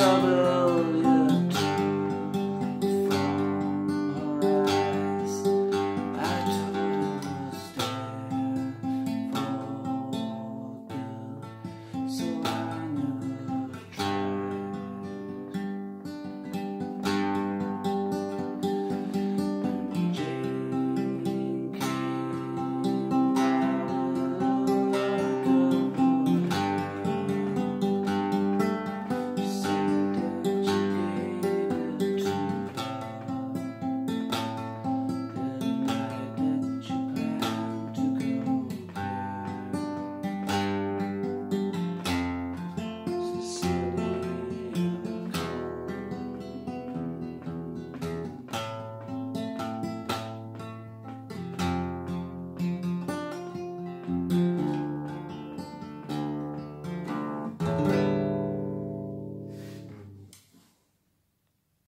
summer